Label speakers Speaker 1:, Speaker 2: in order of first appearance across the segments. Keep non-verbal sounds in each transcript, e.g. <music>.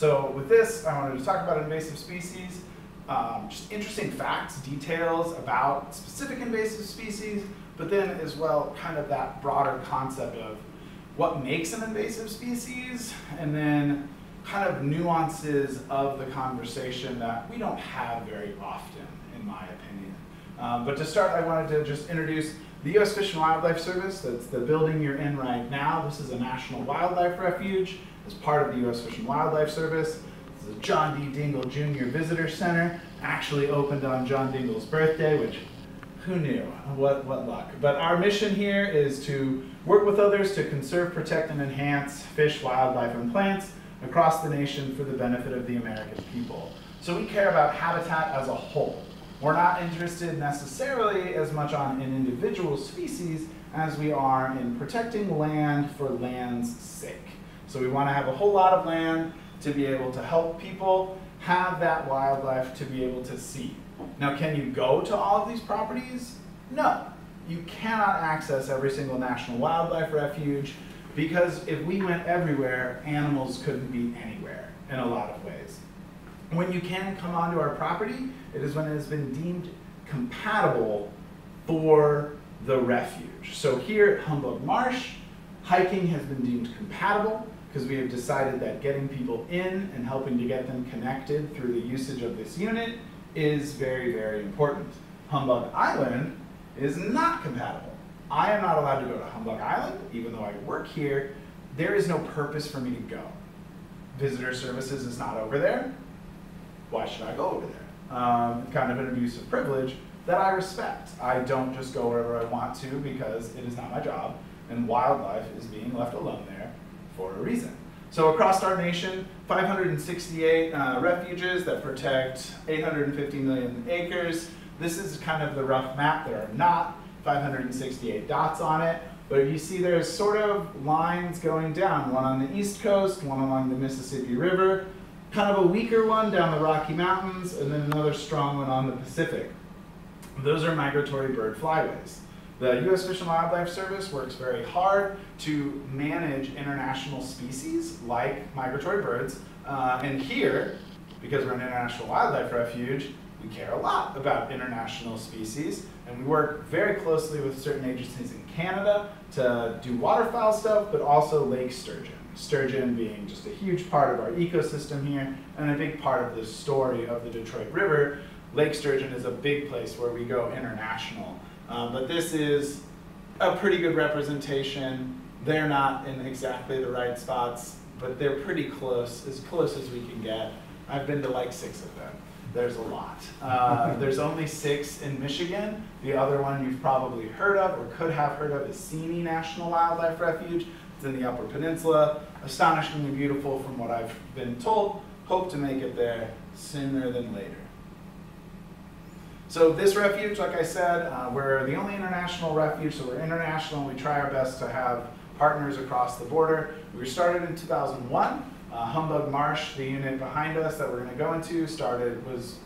Speaker 1: So with this, I wanted to talk about invasive species, um, just interesting facts, details about specific invasive species, but then as well kind of that broader concept of what makes an invasive species, and then kind of nuances of the conversation that we don't have very often, in my opinion. Um, but to start, I wanted to just introduce the U.S. Fish and Wildlife Service. That's the building you're in right now. This is a national wildlife refuge as part of the U.S. Fish and Wildlife Service. This is a John D. Dingell Jr. Visitor Center, actually opened on John Dingell's birthday, which who knew? What, what luck. But our mission here is to work with others to conserve, protect, and enhance fish, wildlife, and plants across the nation for the benefit of the American people. So we care about habitat as a whole. We're not interested necessarily as much on an individual species as we are in protecting land for land's sake. So we want to have a whole lot of land to be able to help people have that wildlife to be able to see. Now, can you go to all of these properties? No. You cannot access every single national wildlife refuge because if we went everywhere, animals couldn't be anywhere in a lot of ways. When you can come onto our property, it is when it has been deemed compatible for the refuge. So here at Humbug Marsh, hiking has been deemed compatible because we have decided that getting people in and helping to get them connected through the usage of this unit is very, very important. Humbug Island is not compatible. I am not allowed to go to Humbug Island, even though I work here. There is no purpose for me to go. Visitor services is not over there. Why should I go over there? Um, kind of an abuse of privilege that I respect. I don't just go wherever I want to because it is not my job, and wildlife is being left alone there for a reason. So across our nation, 568 uh, refuges that protect 850 million acres. This is kind of the rough map. There are not 568 dots on it, but you see there's sort of lines going down, one on the east coast, one along the Mississippi River, kind of a weaker one down the Rocky Mountains, and then another strong one on the Pacific. Those are migratory bird flyways. The U.S. Fish and Wildlife Service works very hard to manage international species like migratory birds. Uh, and here, because we're an international wildlife refuge, we care a lot about international species. And we work very closely with certain agencies in Canada to do waterfowl stuff, but also lake sturgeon. Sturgeon being just a huge part of our ecosystem here and a big part of the story of the Detroit River. Lake sturgeon is a big place where we go international. Um, but this is a pretty good representation. They're not in exactly the right spots, but they're pretty close, as close as we can get. I've been to like six of them. There's a lot. Uh, <laughs> there's only six in Michigan. The other one you've probably heard of or could have heard of is Seney National Wildlife Refuge. It's in the Upper Peninsula. Astonishingly beautiful from what I've been told. Hope to make it there sooner than later. So this refuge, like I said, uh, we're the only international refuge, so we're international we try our best to have partners across the border. We started in 2001. Uh, Humbug Marsh, the unit behind us that we're going to go into, started was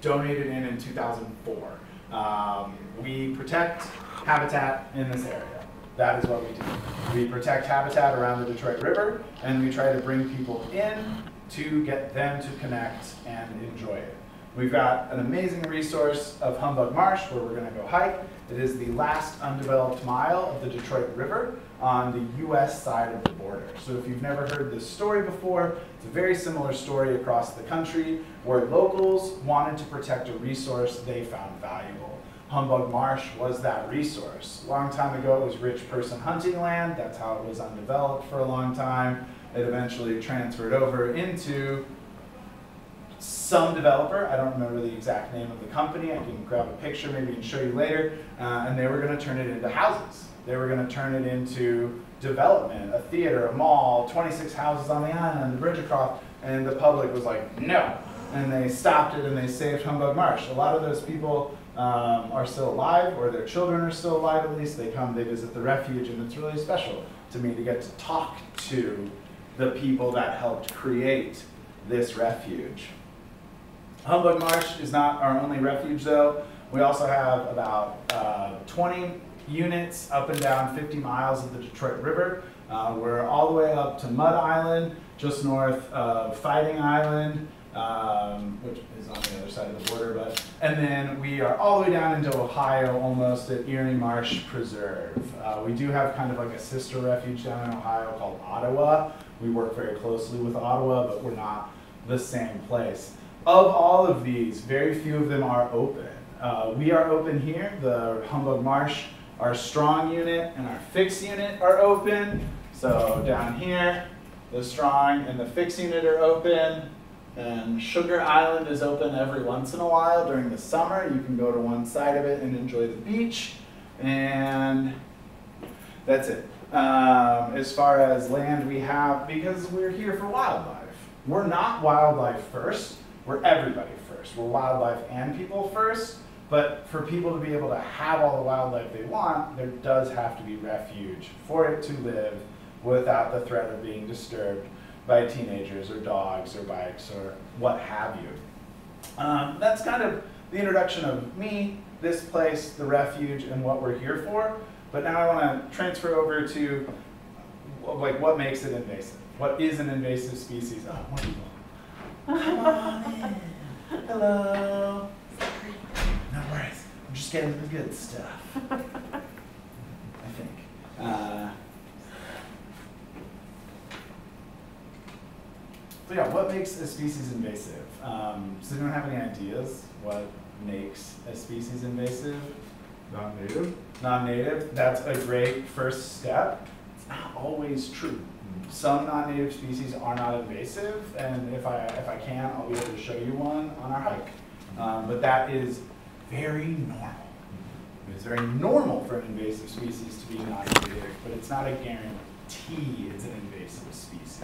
Speaker 1: donated in in 2004. Um, we protect habitat in this area. That is what we do. We protect habitat around the Detroit River, and we try to bring people in to get them to connect and enjoy it. We've got an amazing resource of Humbug Marsh where we're going to go hike. It is the last undeveloped mile of the Detroit River on the US side of the border. So if you've never heard this story before, it's a very similar story across the country where locals wanted to protect a resource they found valuable. Humbug Marsh was that resource. A long time ago it was rich person hunting land, that's how it was undeveloped for a long time. It eventually transferred over into some developer, I don't remember the exact name of the company, I can grab a picture maybe and show you later, uh, and they were going to turn it into houses. They were going to turn it into development, a theater, a mall, 26 houses on the island, the bridge across, and the public was like, no. And they stopped it and they saved Humbug Marsh. A lot of those people um, are still alive, or their children are still alive at least. They come, they visit the refuge, and it's really special to me to get to talk to the people that helped create this refuge. Humbug Marsh is not our only refuge though. We also have about uh, 20 units up and down 50 miles of the Detroit River. Uh, we're all the way up to Mud Island, just north of Fighting Island, um, which is on the other side of the border. But and then we are all the way down into Ohio, almost at Erie Marsh Preserve. Uh, we do have kind of like a sister refuge down in Ohio called Ottawa. We work very closely with Ottawa, but we're not the same place. Of all of these, very few of them are open. Uh, we are open here. The Humbug Marsh, our strong unit, and our fix unit are open. So down here, the strong and the fix unit are open. And Sugar Island is open every once in a while during the summer. You can go to one side of it and enjoy the beach. And that's it. Um, as far as land we have, because we're here for wildlife. We're not wildlife first, we're everybody first. We're wildlife and people first, but for people to be able to have all the wildlife they want, there does have to be refuge for it to live without the threat of being disturbed by teenagers or dogs or bikes or what have you. Um, that's kind of the introduction of me, this place, the refuge, and what we're here for. But now I want to transfer over to like what makes it invasive. What is an invasive species? Oh, wonderful. Come on in. Hello. No worries. I'm just getting the good stuff. I think. Uh, So yeah, what makes a species invasive? Um, does anyone have any ideas what makes a species invasive?
Speaker 2: Non-native?
Speaker 1: Non-native, that's a great first step. It's not always true. Some non-native species are not invasive, and if I, if I can, I'll be able to show you one on our hike. Um, but that is very normal. It's very normal for an invasive species to be non-native, but it's not a guarantee it's an invasive species.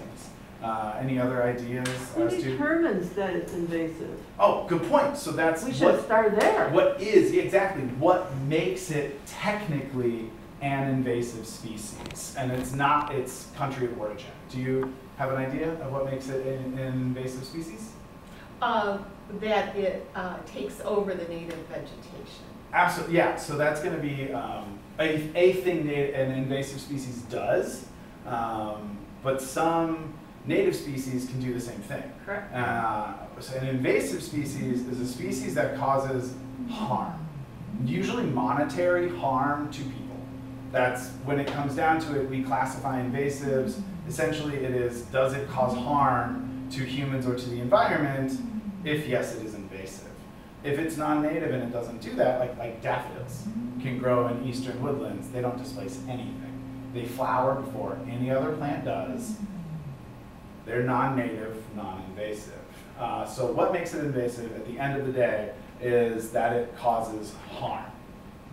Speaker 1: Uh, any other ideas
Speaker 3: Who
Speaker 1: as to?
Speaker 3: determines that it's invasive?
Speaker 1: Oh, good point. So that's
Speaker 3: We
Speaker 1: what
Speaker 3: should start there.
Speaker 1: what is exactly what makes it technically an invasive species, and it's not its country of origin. Do you have an idea of what makes it an, an invasive species?
Speaker 4: Uh, That it uh, takes over the native vegetation.
Speaker 1: Absolutely, yeah. So that's going to be um, a, a thing that an invasive species does, um, but some native species can do the same thing.
Speaker 4: Correct.
Speaker 1: Uh, so an invasive species is a species that causes harm, usually monetary harm to people. That's when it comes down to it, we classify invasives. Mm-hmm. Essentially, it is does it cause harm to humans or to the environment? Mm-hmm. If yes, it is invasive. If it's non-native and it doesn't do that, like, like daffodils mm-hmm. can grow in eastern woodlands, they don't displace anything. They flower before any other plant does. They're non-native, non-invasive. Uh, so what makes it invasive at the end of the day is that it causes harm.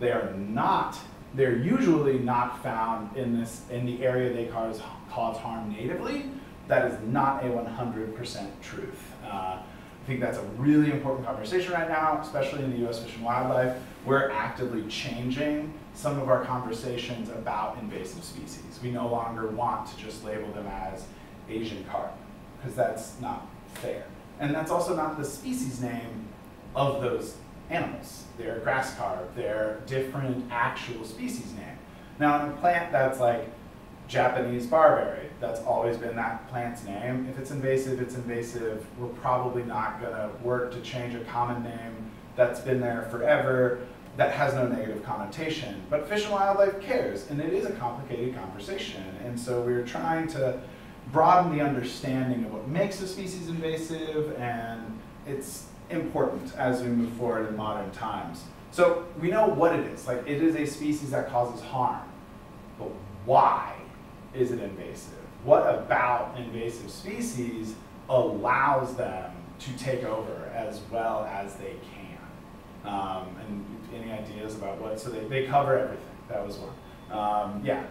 Speaker 1: They are not, they're usually not found in this, in the area they cause, cause harm natively. That is not a 100% truth. Uh, I think that's a really important conversation right now, especially in the U.S. Fish and Wildlife. We're actively changing some of our conversations about invasive species. We no longer want to just label them as Asian carp, because that's not fair. And that's also not the species name of those animals. They're grass carp, they're different actual species name. Now, in a plant that's like Japanese barberry, that's always been that plant's name. If it's invasive, it's invasive. We're probably not gonna work to change a common name that's been there forever that has no negative connotation. But Fish and Wildlife cares, and it is a complicated conversation. And so we're trying to broaden the understanding of what makes a species invasive, and it's important as we move forward in modern times. So we know what it is. Like it is a species that causes harm. But why is it invasive? What about invasive species allows them to take over as well as they can? Um, and any ideas about what? So they, they cover everything. That was one. Um, yeah.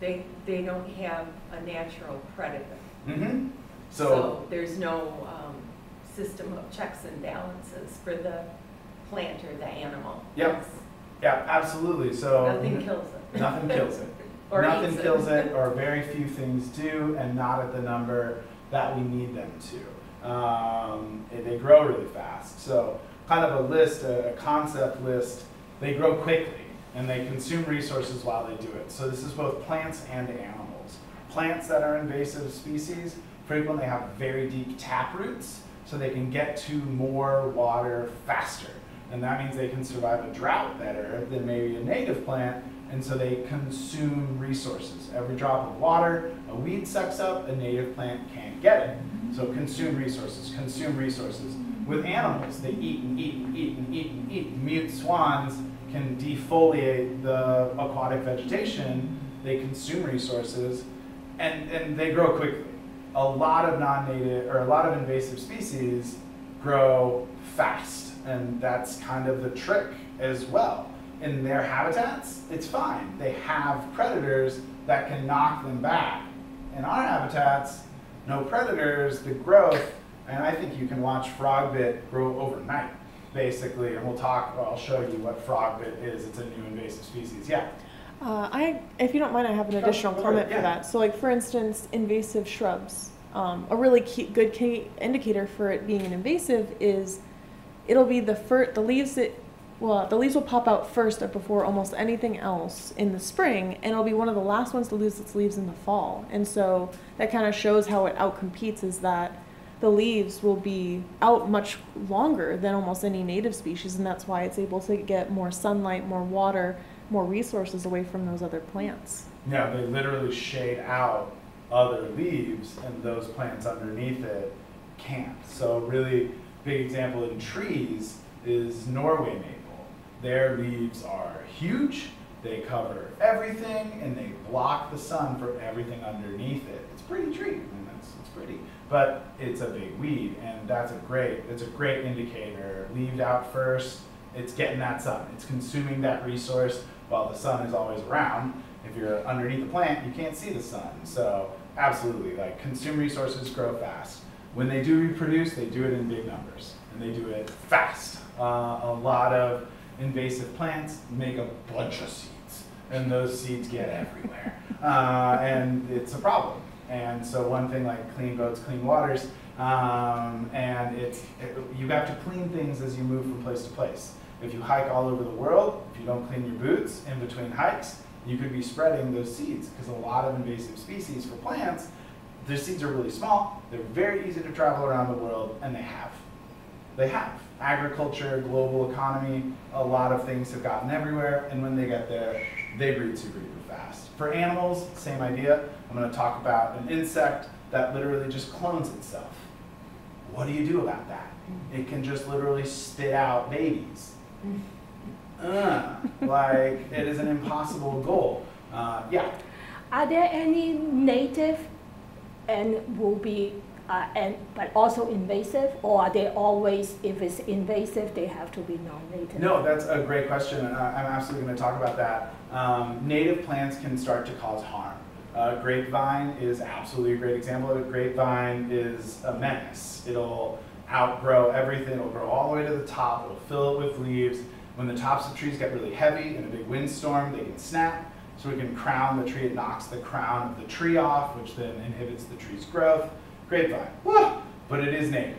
Speaker 4: They, they don't have a natural predator.
Speaker 1: Mm-hmm. So,
Speaker 4: So there's no um, system of checks and balances for the plant or the animal.
Speaker 1: Yep. yeah, absolutely. So
Speaker 4: Nothing kills it.
Speaker 1: nothing kills it. <laughs>
Speaker 4: Or
Speaker 1: Nothing kills it, or <laughs> very few things do, and not at the number that we need them to. Um, they grow really fast. So, kind of a list, a, a concept list. They grow quickly. and they consume resources while they do it. So this is both plants and animals. Plants that are invasive species frequently have very deep tap roots, so they can get to more water faster. And that means they can survive a drought better than maybe a native plant, and so they consume resources. Every drop of water a weed sucks up, a native plant can't get it. So consume resources, consume resources. With animals, they eat and eat and eat and eat and eat. Mute swans can defoliate the aquatic vegetation, they consume resources, and, and they grow quickly. A lot of non-native, or a lot of invasive species grow fast, and that's kind of the trick as well. In their habitats, it's fine. They have predators that can knock them back. In our habitats, no predators, the growth, and I think you can watch frogbit grow overnight, basically, and we'll talk, I'll show you what frogbit is. It's a new invasive species. Yeah.
Speaker 2: Uh, I, if you don't mind, I have an additional
Speaker 1: go
Speaker 2: comment
Speaker 1: ahead,
Speaker 2: for that. So, like for instance, invasive shrubs. Um, a really key, good key indicator for it being an invasive is it'll be the fir- the leaves that well the leaves will pop out first before almost anything else in the spring, and it'll be one of the last ones to lose its leaves in the fall. And so that kind of shows how it outcompetes is that the leaves will be out much longer than almost any native species, and that's why it's able to get more sunlight, more water, more resources away from those other plants.
Speaker 1: Yeah, they literally shade out other leaves, and those plants underneath it can't. So, really big example in trees is Norway maple. Their leaves are huge, they cover everything, and they block the sun for everything underneath it. It's pretty tree, and that's it's pretty, but it's a big weed, and that's a great it's a great indicator. Leaved out first, it's getting that sun, it's consuming that resource while the sun is always around if you're underneath the plant, you can't see the sun. So absolutely, like consume resources, grow fast. When they do reproduce, they do it in big numbers and they do it fast. Uh, a lot of invasive plants make a bunch of seeds, and those seeds get everywhere, <laughs> uh, and it's a problem. And so one thing like clean boats, clean waters, um, and it's it, you have to clean things as you move from place to place. If you hike all over the world, if you don't clean your boots in between hikes, you could be spreading those seeds because a lot of invasive species for plants, their seeds are really small, they're very easy to travel around the world, and they have. They have. Agriculture, global economy, a lot of things have gotten everywhere, and when they get there, they breed super duper fast. For animals, same idea. I'm going to talk about an insect that literally just clones itself. What do you do about that? It can just literally spit out babies. Uh, like it is an impossible goal. Uh, yeah.
Speaker 5: Are there any native and will be, uh, and, but also invasive, or are they always, if it's invasive, they have to be non-native?
Speaker 1: No, that's a great question. and I'm absolutely going to talk about that. Um, native plants can start to cause harm. Uh, grapevine is absolutely a great example of it. Grapevine is a menace. It'll outgrow everything. It'll grow all the way to the top. It'll fill it with leaves. When the tops of trees get really heavy in a big windstorm, they can snap. So we can crown the tree. It knocks the crown of the tree off, which then inhibits the tree's growth. Grapevine, Woo! but it is native.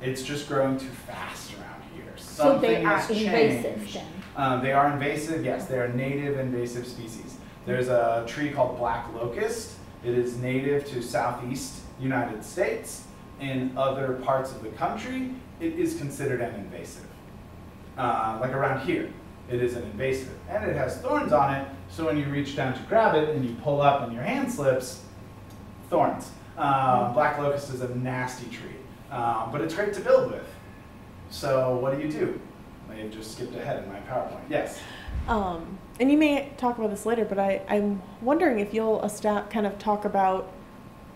Speaker 1: It's just growing too fast around here.
Speaker 5: So they
Speaker 1: Something
Speaker 5: are
Speaker 1: has
Speaker 5: invasive
Speaker 1: changed. Um, they are invasive, yes, they are native invasive species. There's a tree called black locust. It is native to southeast United States. In other parts of the country, it is considered an invasive. Uh, like around here, it is an invasive. And it has thorns on it, so when you reach down to grab it and you pull up and your hand slips, thorns. Um, black locust is a nasty tree, um, but it's great to build with. So what do you do? I have just skipped ahead in my PowerPoint. Yes.
Speaker 2: Um, and you may talk about this later, but I, I'm wondering if you'll kind of talk about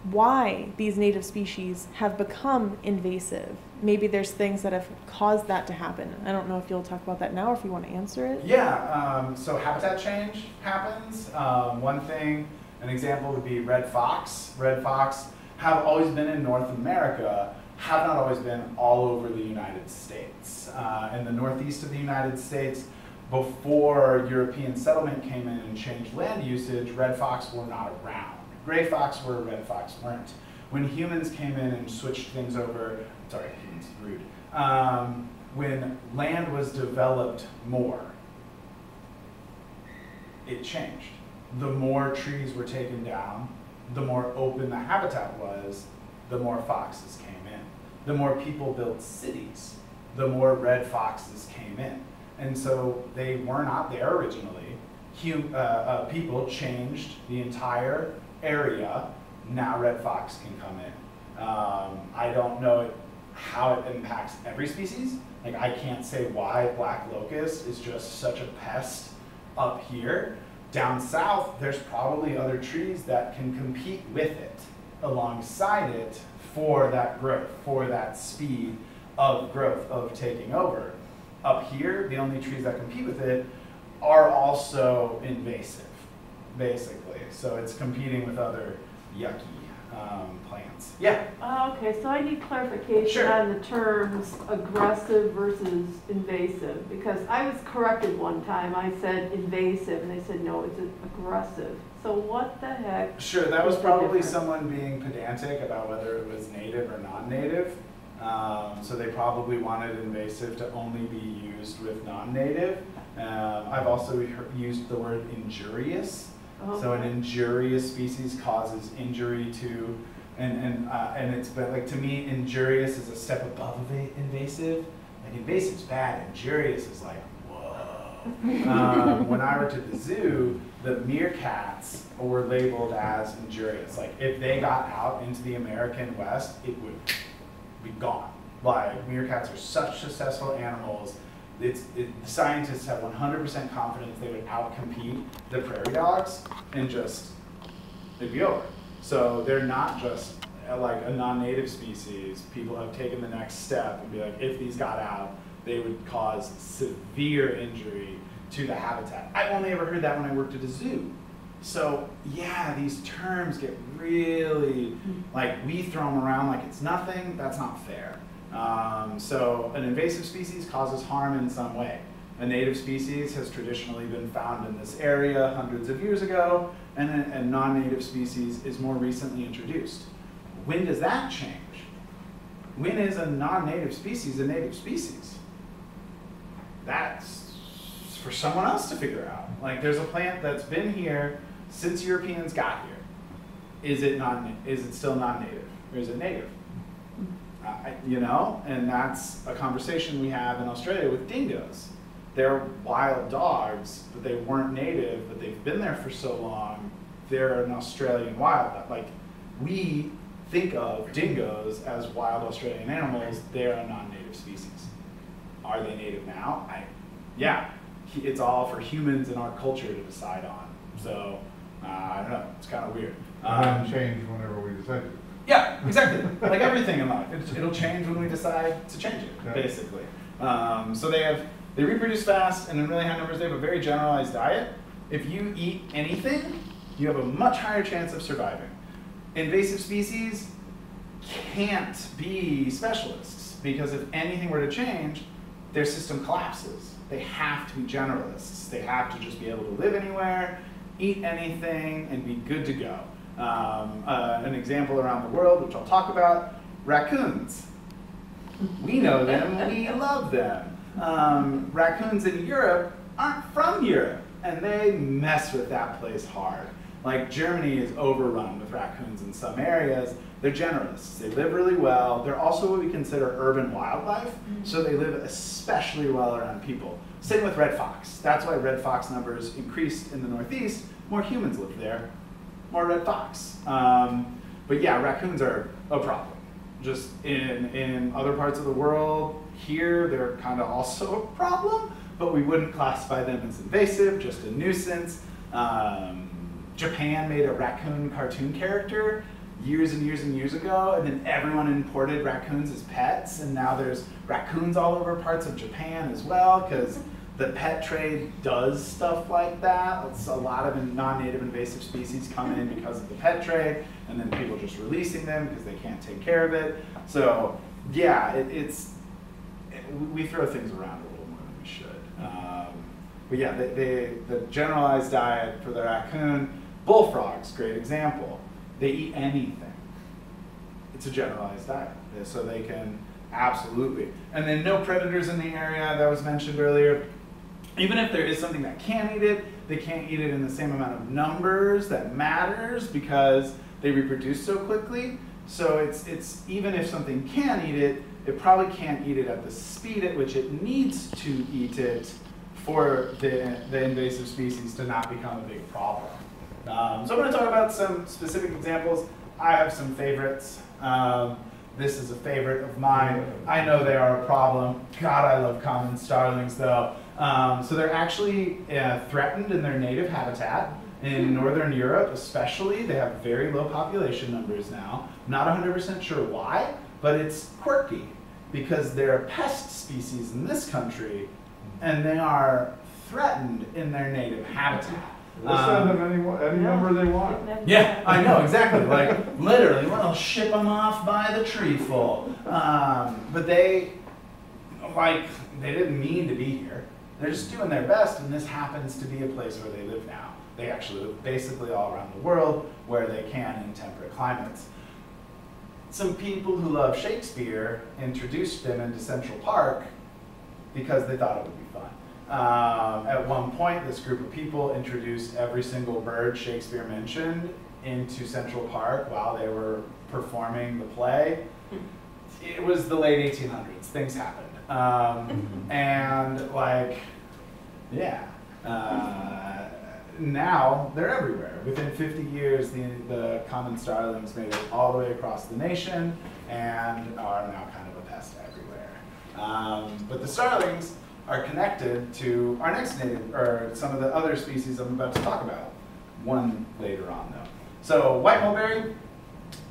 Speaker 2: why these native species have become invasive. Maybe there's things that have caused that to happen. I don't know if you'll talk about that now or if you want to answer it.
Speaker 1: Yeah, um, so habitat change happens. Um, one thing, an example would be red fox. Red fox have always been in North America, have not always been all over the United States. Uh, in the northeast of the United States, before European settlement came in and changed land usage, red fox were not around. Gray fox were, red fox weren't. When humans came in and switched things over, sorry, humans, rude. Um, when land was developed more, it changed. The more trees were taken down, the more open the habitat was, the more foxes came in. The more people built cities, the more red foxes came in. And so they were not there originally. Hum, uh, uh, people changed the entire area. Now red fox can come in. Um, I don't know how it impacts every species. Like I can't say why black locust is just such a pest up here. Down south, there's probably other trees that can compete with it, alongside it, for that growth, for that speed of growth, of taking over. Up here, the only trees that compete with it are also invasive, basically. So it's competing with other yucky um, plants. Yeah.
Speaker 3: Oh, Okay, so I need clarification
Speaker 1: Sure.
Speaker 3: on the terms aggressive versus invasive, because I was corrected one time, I said invasive, and they said, no, it's aggressive. So what the heck?
Speaker 1: Sure, that was probably someone being pedantic about whether it was native or non-native. Um, so they probably wanted invasive to only be used with non-native. Um, I've also used the word injurious. So an injurious species causes injury to, and and uh, and it's but like to me, injurious is a step above invasive. Like invasive's bad, injurious is like whoa. <laughs> um, when I worked at the zoo, the meerkats were labeled as injurious. Like if they got out into the American West, it would be gone. Like meerkats are such successful animals. It's, it, scientists have 100% confidence they would outcompete the prairie dogs and just it'd be over. So they're not just uh, like a non-native species. People have taken the next step and be like, if these got out, they would cause severe injury to the habitat. I've only ever heard that when I worked at a zoo. So yeah, these terms get really like we throw them around like it's nothing. That's not fair. Um, so an invasive species causes harm in some way. A native species has traditionally been found in this area hundreds of years ago, and a, a non-native species is more recently introduced. When does that change? When is a non-native species a native species? That's for someone else to figure out. Like there's a plant that's been here since Europeans got here. Is it non? Is it still non-native, or is it native? I- you know, and that's a conversation we have in Australia with dingoes. They're wild dogs, but they weren't native, but they've been there for so long. They're an Australian wild. Like we think of dingoes as wild Australian animals. They're a non-native species. Are they native now? I, yeah, it's all for humans and our culture to decide on. So uh, I don't know. It's kind of weird. Um,
Speaker 6: change whenever we decide to.
Speaker 1: Yeah, exactly. like everything in life, it, it'll change when we decide to change it,
Speaker 6: Yeah.
Speaker 1: basically. Um, so they have they reproduce fast and in really high numbers. They have a very generalized diet. If you eat anything, you have a much higher chance of surviving. Invasive species can't be specialists because if anything were to change, their system collapses. They have to be generalists. They have to just be able to live anywhere, eat anything, and be good to go. Um, uh, an example around the world, which I'll talk about, raccoons. We know them, we <laughs> love them. Um, raccoons in Europe aren't from Europe, and they mess with that place hard. Like Germany is overrun with raccoons in some areas. They're generalists. They live really well. They're also what we consider urban wildlife, so they live especially well around people. Same with red fox. That's why red fox numbers increased in the Northeast. More humans live there, more red fox. Um, but yeah, raccoons are a problem. Just in in other parts of the world, here they're kind of also a problem, but we wouldn't classify them as invasive, just a nuisance. Um, Japan made a raccoon cartoon character years and years and years ago, and then everyone imported raccoons as pets, and now there's raccoons all over parts of Japan as well, because the pet trade does stuff like that. It's a lot of non-native invasive species come in because of the pet trade, and then people just releasing them because they can't take care of it. So yeah, it, it's it, we throw things around a little more than we should. Um, but yeah, they, they, the generalized diet for the raccoon, bullfrogs, great example. They eat anything. It's a generalized diet, so they can absolutely. And then no predators in the area that was mentioned earlier. Even if there is something that can eat it, They can't eat it in the same amount of numbers that matters because they reproduce so quickly. So it's it's even if something can eat it, it probably can't eat it at the speed at which it needs to eat it for the, the invasive species to not become a big problem. Um, so I'm going to talk about some specific examples. I have some favorites. Um, this is a favorite of mine. I know they are a problem. God, I love common starlings though. Um, so they're actually uh, threatened in their native habitat. In Northern Europe, especially, they have very low population numbers now. Not 100% sure why, but it's quirky because they're a pest species in this country and they are threatened in their native habitat.
Speaker 6: We'll send them any, any number they want.
Speaker 1: Yeah, <laughs> I know exactly. Like literally, we'll ship them off by the treeful. Um, but they, like, they didn't mean to be here. They're just doing their best, and this happens to be a place where they live now. They actually live basically all around the world where they can in temperate climates. Some people who love Shakespeare introduced them into Central Park because they thought it would be fun. Um, at one point, this group of people introduced every single bird Shakespeare mentioned into Central Park while they were performing the play. It was the late 1800s. Things happened. Um, <laughs> and, like, yeah. Uh, now they're everywhere. Within 50 years, the, the common starlings made it all the way across the nation and are now kind of a pest everywhere. Um, but the starlings are connected to our next native, or some of the other species I'm about to talk about. One later on, though. So white mulberry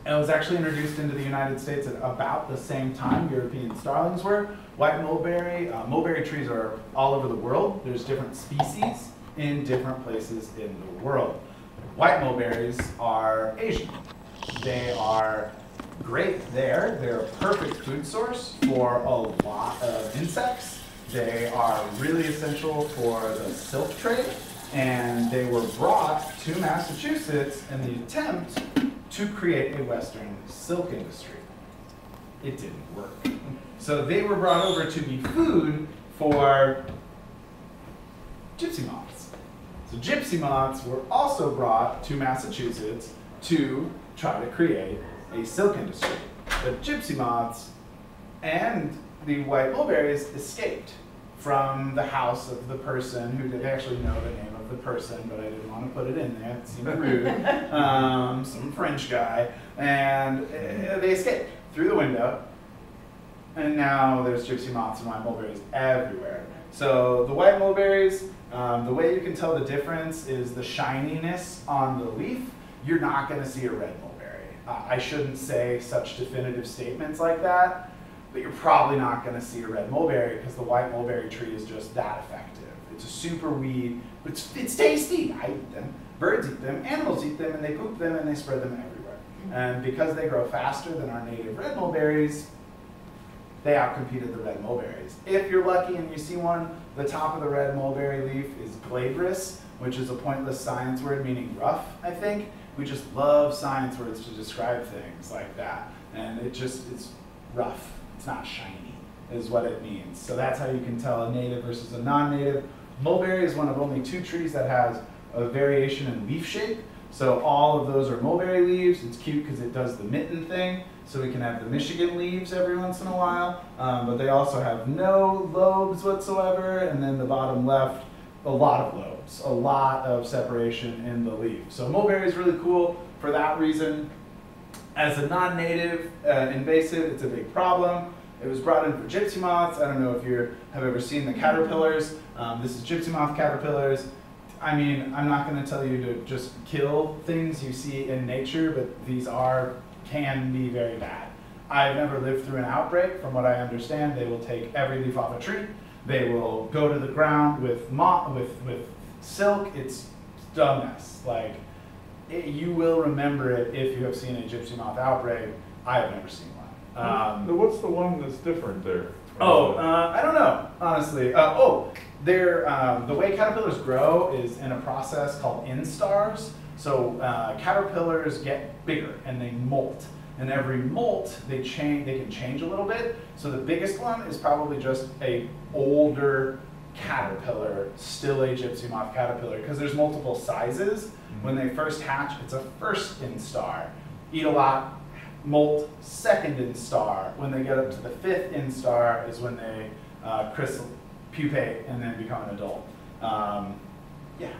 Speaker 1: it was actually introduced into the United States at about the same time European starlings were. White mulberry, uh, mulberry trees are all over the world. There's different species in different places in the world. White mulberries are Asian. They are great there. They're a perfect food source for a lot of insects. They are really essential for the silk trade, and they were brought to Massachusetts in the attempt to create a Western silk industry. It didn't work. <laughs> So they were brought over to be food for gypsy moths. So gypsy moths were also brought to Massachusetts to try to create a silk industry. The gypsy moths and the white mulberries escaped from the house of the person who did actually know the name of the person, but I didn't want to put it in there. It seemed rude. <laughs> um, some French guy, and uh, they escaped through the window. And now there's gypsy moths and white mulberries everywhere. So the white mulberries, um, the way you can tell the difference is the shininess on the leaf. You're not going to see a red mulberry. Uh, I shouldn't say such definitive statements like that, but you're probably not going to see a red mulberry because the white mulberry tree is just that effective. It's a super weed, but it's, it's tasty. I eat them. Birds eat them, animals eat them, and they poop them and they spread them everywhere. And because they grow faster than our native red mulberries, they outcompeted the red mulberries. If you're lucky and you see one, the top of the red mulberry leaf is glabrous, which is a pointless science word meaning rough, I think. We just love science words to describe things like that. And it just, it's rough. It's not shiny, is what it means. So that's how you can tell a native versus a non-native. Mulberry is one of only two trees that has a variation in leaf shape. So all of those are mulberry leaves. It's cute because it does the mitten thing. So we can have the Michigan leaves every once in a while. Um, but they also have no lobes whatsoever. And then the bottom left, a lot of lobes, a lot of separation in the leaf. So mulberry is really cool for that reason. As a non-native uh, invasive, it's a big problem. It was brought in for gypsy moths. I don't know if you have ever seen the caterpillars. Um, this is gypsy moth caterpillars. I mean, I'm not going to tell you to just kill things you see in nature, but these are can be very bad. I've never lived through an outbreak. From what I understand, they will take every leaf off a tree. They will go to the ground with moth, with with silk. It's a mess. Like it, you will remember it if you have seen a gypsy moth outbreak. I have never seen one. Um,
Speaker 6: What's the one that's different there?
Speaker 1: Oh, uh, I don't know, honestly. Uh, oh, um, the way caterpillars grow is in a process called instars. So uh, caterpillars get bigger and they molt. And every molt, they change. They can change a little bit. So the biggest one is probably just a older caterpillar, still a gypsy moth caterpillar, because there's multiple sizes. When they first hatch, it's a first instar. Eat a lot, molt, second instar. When they get up to the fifth instar is when they uh, pupate, and then become an adult. Um, yeah.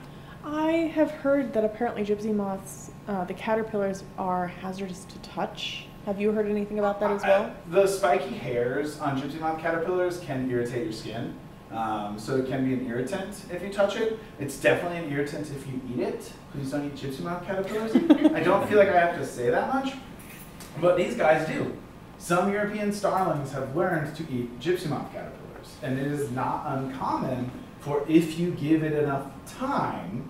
Speaker 2: I have heard that apparently gypsy moths, uh, the caterpillars, are hazardous to touch. Have you heard anything about that as well?
Speaker 1: Uh, the spiky hairs on gypsy moth caterpillars can irritate your skin. Um, so it can be an irritant if you touch it. It's definitely an irritant if you eat it. Please don't eat gypsy moth caterpillars. I don't feel like I have to say that much, but these guys do. Some European starlings have learned to eat gypsy moth caterpillars, and it is not uncommon for if you give it enough time,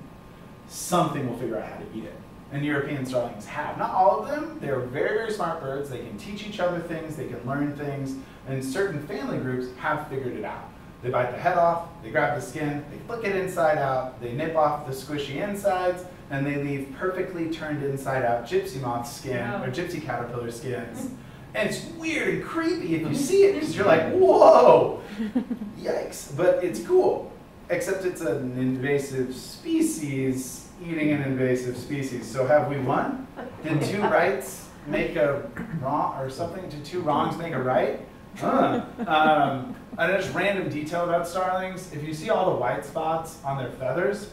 Speaker 1: something will figure out how to eat it. And European starlings have. Not all of them. They're very, very smart birds. They can teach each other things, they can learn things, and certain family groups have figured it out. They bite the head off, they grab the skin, they flick it inside out, they nip off the squishy insides, and they leave perfectly turned inside out gypsy moth skin
Speaker 4: Wow.
Speaker 1: or gypsy caterpillar skins. <laughs> And it's weird and creepy if you <laughs> see it because you're like, whoa, <laughs> yikes. But it's cool, except it's an invasive species eating an invasive species. So have we won? Did two <laughs> rights make a wrong or something? Did two wrongs make a right? Huh. Um, and just random detail about starlings. If you see all the white spots on their feathers,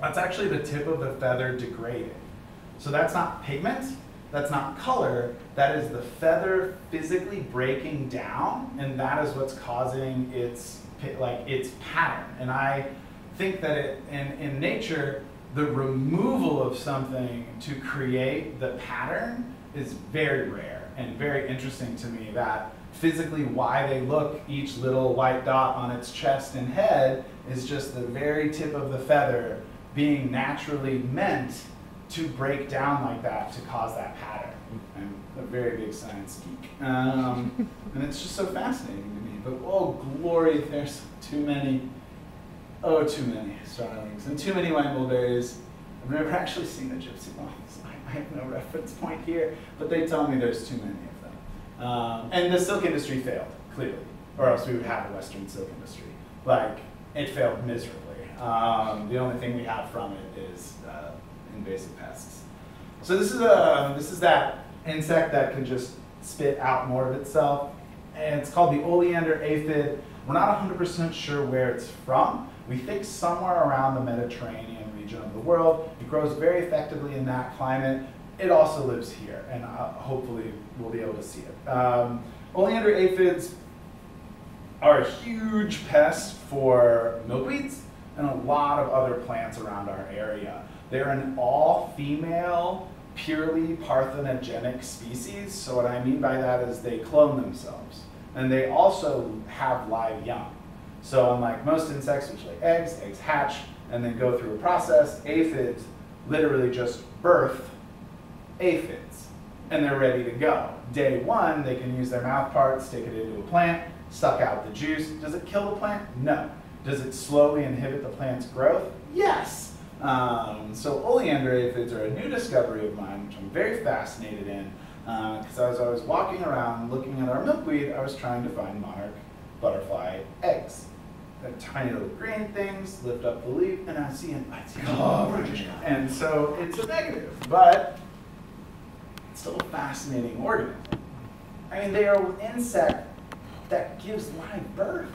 Speaker 1: that's actually the tip of the feather degrading. So that's not pigment, that's not color, that is the feather physically breaking down, and that is what's causing its like its pattern. And I think that it, in, in nature, the removal of something to create the pattern is very rare and very interesting to me that physically why they look each little white dot on its chest and head is just the very tip of the feather being naturally meant to break down like that to cause that pattern. I'm a very big science geek. Um, and it's just so fascinating. But oh, glory, there's too many, oh, too many starlings and too many white mulberries. I've never actually seen a gypsy moths. I, <laughs> I have no reference point here, but they tell me there's too many of them. Um, and the silk industry failed, clearly, or else we would have a Western silk industry. Like, it failed miserably. Um, the only thing we have from it is uh, invasive pests. So this is a this is that insect that can just spit out more of itself, it's called the oleander aphid. We're not 100% sure where it's from. We think somewhere around the Mediterranean region of the world. It grows very effectively in that climate. It also lives here, and uh, hopefully we'll be able to see it. Um, oleander aphids are a huge pest for milkweeds and a lot of other plants around our area. They're an all-female, purely parthenogenic species. So what I mean by that is they clone themselves. And they also have live young. So unlike most insects which lay eggs, eggs hatch and then go through a process, aphids literally just birth aphids and they're ready to go. Day one, they can use their mouth parts, stick it into a plant, suck out the juice. Does it kill the plant? No. Does it slowly inhibit the plant's growth? Yes. Um, so oleander aphids are a new discovery of mine, which I'm very fascinated in. Uh, because as I was walking around looking at our milkweed, I was trying to find monarch butterfly eggs. They're tiny little green things, lift up the leaf, and I see an I see coverage. And so it's a negative, but it's still a fascinating organism. I mean, they are an insect that gives live birth.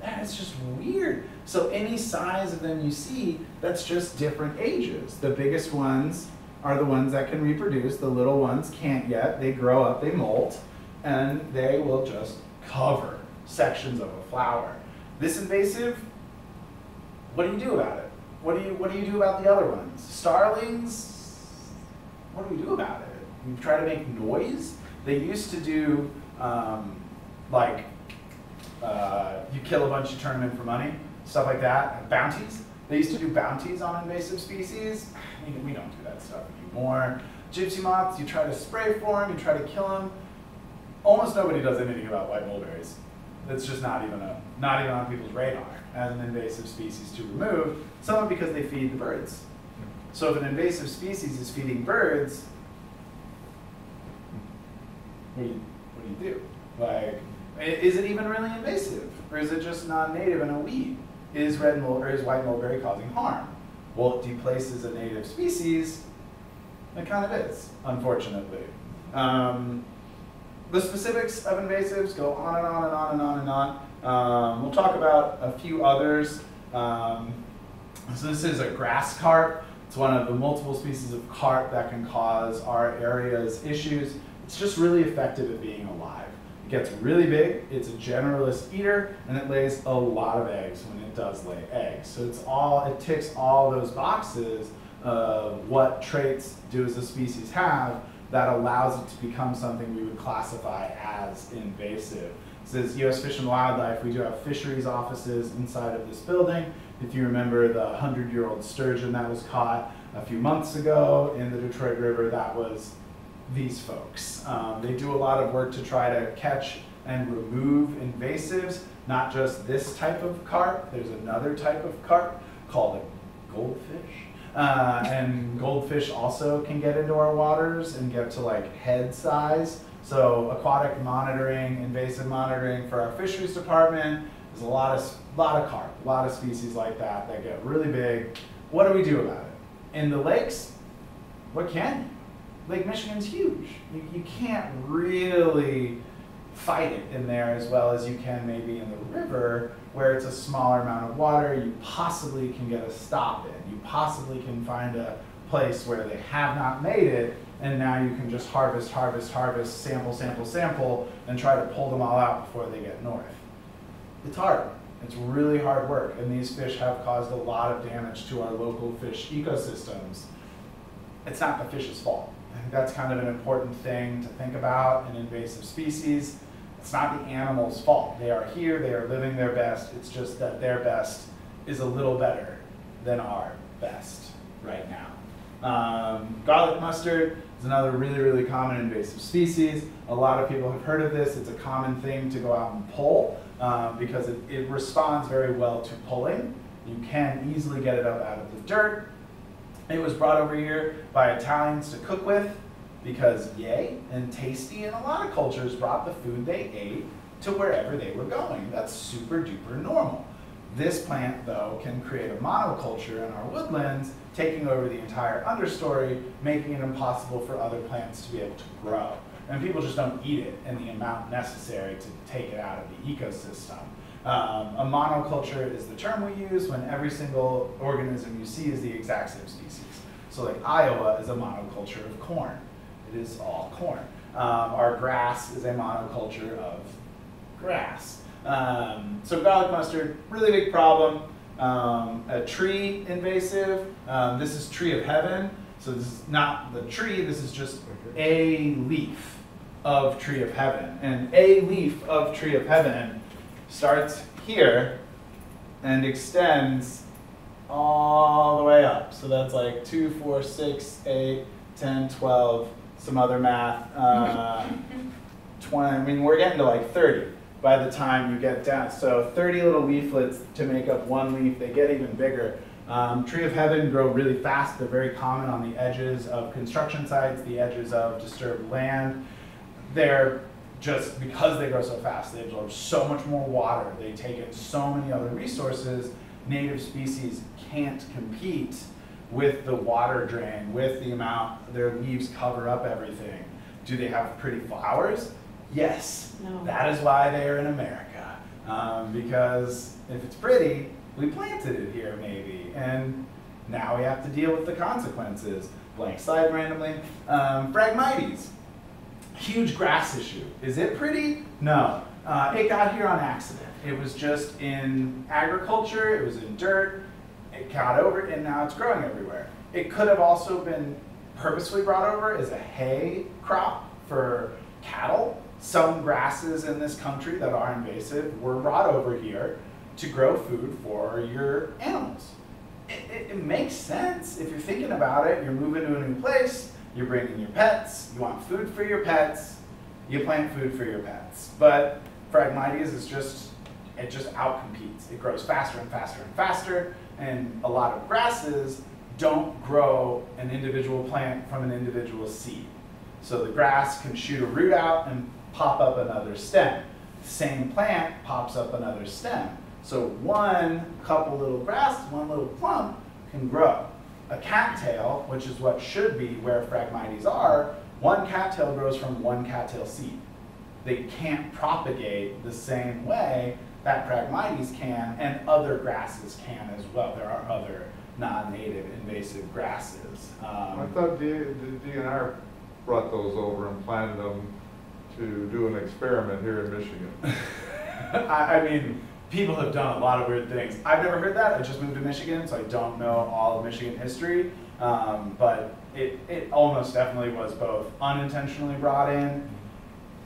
Speaker 1: That is just weird. So any size of them you see, that's just different ages. The biggest ones are the ones that can reproduce. The little ones can't yet. They grow up, they molt, and they will just cover sections of a flower. This invasive, what do you do about it? What do you what do you do about the other ones? Starlings, what do we do about it? We try to make noise. They used to do um, like uh, you kill a bunch, you turn them in for money, stuff like that. Bounties. They used to do bounties on invasive species. Mean, we don't do that stuff anymore. Gypsy moths, you try to spray for them, you try to kill them. Almost nobody does anything about white mulberries. That's just not even a not even on people's radar as an invasive species to remove. Some of because they feed the birds. Hmm. So if an invasive species is feeding birds, what do you, what do you do? Like, is it even really invasive? Or is it just non-native and a weed? is red mul- or is white mulberry causing harm? Well, it deplaces a native species. It kind of is, unfortunately. Um, the specifics of invasives go on and on and on and on and on. Um, we'll talk about a few others. Um, so this is a grass carp. It's one of the multiple species of carp that can cause our area's issues. It's just really effective at being alive. It gets really big, it's a generalist eater, and it lays a lot of eggs when it does lay eggs. So it's all it ticks all those boxes of what traits do as a species have that allows it to become something we would classify as invasive. Is U.S. Fish and Wildlife. We do have fisheries offices inside of this building. If you remember the 100-year-old sturgeon that was caught a few months ago in the Detroit River, that was these folks. Um, they do a lot of work to try to catch and remove invasives, not just this type of carp. There's another type of carp called a goldfish. Uh, and goldfish also can get into our waters and get to like head size. So aquatic monitoring, invasive monitoring for our fisheries department, there's a lot of lot of carp, a lot of species like that that get really big. What do we do about it? In the lakes, what can? Lake Michigan's huge. You, you can't really fight it in there as well as you can maybe in the river where it's a smaller amount of water. You possibly can get a stop in. You possibly can find a place where they have not made it and now you can just harvest, harvest, harvest, sample, sample, sample, and try to pull them all out before they get north. It's hard. It's really hard work, and these fish have caused a lot of damage to our local fish ecosystems. It's not the fish's fault. That's kind of an important thing to think about in invasive species. It's not the animal's fault. They are here, they are living their best. It's just that their best is a little better than our best right now. Um, garlic mustard is another really, really common invasive species. A lot of people have heard of this. It's a common thing to go out and pull um, because it, it responds very well to pulling. You can easily get it up out of the dirt. It was brought over here by Italians to cook with because yay and tasty, and a lot of cultures brought the food they ate to wherever they were going. That's super duper normal. This plant, though, can create a monoculture in our woodlands, taking over the entire understory, making it impossible for other plants to be able to grow. And people just don't eat it in the amount necessary to take it out of the ecosystem. Um, a monoculture is the term we use when every single organism you see is the exact same species. So like Iowa is a monoculture of corn. It is all corn. Um, our grass is a monoculture of grass. Um, so garlic mustard, really big problem. Um, a tree invasive. Um, this is tree of heaven. So this is not the tree. This is just a leaf of tree of heaven. And a leaf of tree of heaven starts here and extends all the way up. So that's like 2, 4, 6, 8, 10, 12, some other math. Uh, <laughs> 20, I mean, we're getting to like 30 by the time you get down. So 30 little leaflets to make up one leaf. They get even bigger. Um, tree of heaven grow really fast. They're very common on the edges of construction sites, the edges of disturbed land. They're just because they grow so fast, they absorb so much more water. They take in so many other resources. Native species can't compete with the water drain, with the amount their leaves cover up everything. Do they have pretty flowers? Yes.
Speaker 3: No.
Speaker 1: That is why they are in America. Um, because if it's pretty, we planted it here maybe, and now we have to deal with the consequences. Blank slide randomly. Um, Phragmites, huge grass issue. Is it pretty? No. Uh, it got here on accident. It was just in agriculture, it was in dirt, it got over, and now it's growing everywhere. It could have also been purposefully brought over as a hay crop for cattle. Some grasses in this country that are invasive were brought over here to grow food for your animals. It, it, it makes sense if you're thinking about it. You're moving to a new place, you're bringing your pets, you want food for your pets, you plant food for your pets. But Phragmites is just, it just outcompetes. It grows faster and faster and faster, and a lot of grasses don't grow an individual plant from an individual seed. So the grass can shoot a root out and pop up another stem. Same plant pops up another stem. So one couple little grasses, one little clump can grow. A cattail, which is what should be where Phragmites are, one cattail grows from one cattail seed. They can't propagate the same way that Phragmites can and other grasses can as well. There are other non-native invasive grasses.
Speaker 6: I
Speaker 1: Um,
Speaker 6: thought D- the DNR brought those over and planted them to do an experiment here in Michigan. <laughs>
Speaker 1: I, I mean, people have done a lot of weird things. I've never heard that. I just moved to Michigan, so I don't know all of Michigan history. Um, but it, it almost definitely was both unintentionally brought in